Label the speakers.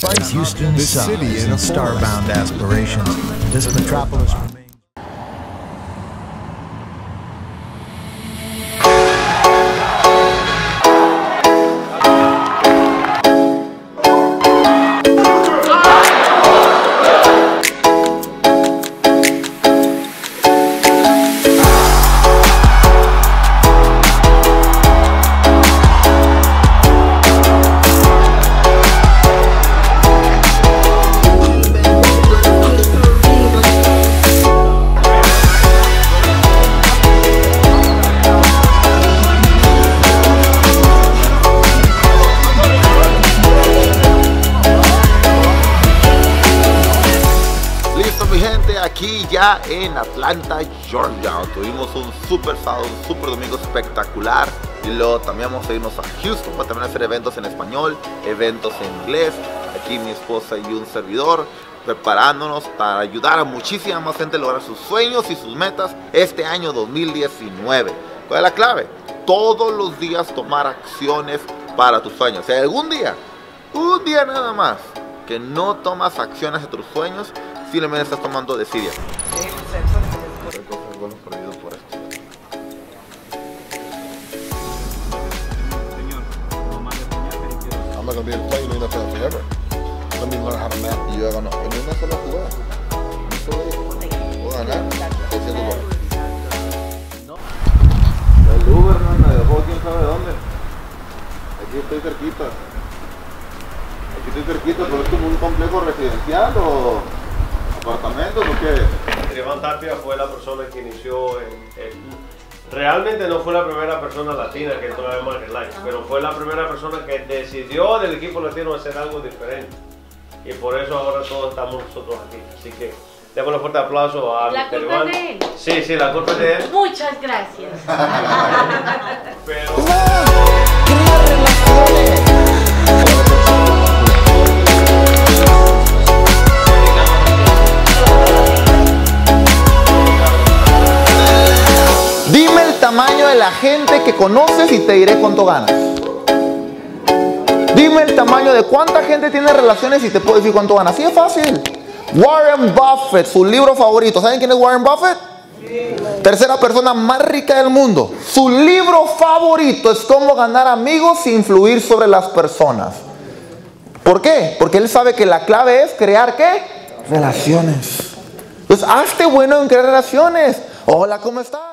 Speaker 1: Bryce Houston this city and starbound aspirations. This metropolis
Speaker 2: aquí ya en Atlanta, Georgia. Tuvimos un super sábado, un super domingo espectacular. Y luego también vamos a irnos a Houston para también hacer eventos en español, eventos en inglés. Aquí mi esposa y un servidor preparándonos para ayudar a muchísima más gente a lograr sus sueños y sus metas este año 2019. ¿Cuál es la clave? Todos los días tomar acciones para tus sueños. Si algún día, un día nada más, que no tomas acciones a tus sueños, simplemente estás tomando desidia.
Speaker 3: I'm not gonna be able to play in the NFL forever. Let me learn how to map.
Speaker 2: Y yo hago, no, en una sola jugada. Un solo día. Puedo ganar 600 dólares. El Uber no me dejó quién sabe dónde. Aquí estoy cerquita. Aquí estoy cerquita, pero es como un complejo residencial o apartamentos o qué.
Speaker 4: Iván Tapia fue la persona que inició el, el- Realmente no fue la primera persona latina que entró a Market Life, pero fue la primera persona que decidió del equipo latino hacer algo diferente. Y por eso ahora todos estamos nosotros aquí. Así que démosle un fuerte aplauso a
Speaker 5: La
Speaker 4: Mr.
Speaker 5: culpa
Speaker 4: Iván.
Speaker 5: es de él.
Speaker 4: Sí, sí, la culpa es de él.
Speaker 5: Muchas gracias.
Speaker 4: Pero
Speaker 2: la gente que conoces y te diré cuánto ganas. Dime el tamaño de cuánta gente tiene relaciones y te puedo decir cuánto ganas. Así es fácil. Warren Buffett, su libro favorito. ¿Saben quién es Warren Buffett? Tercera persona más rica del mundo. Su libro favorito es cómo ganar amigos e influir sobre las personas. ¿Por qué? Porque él sabe que la clave es crear qué? Relaciones. Entonces, hazte bueno en crear relaciones. Hola, ¿cómo estás?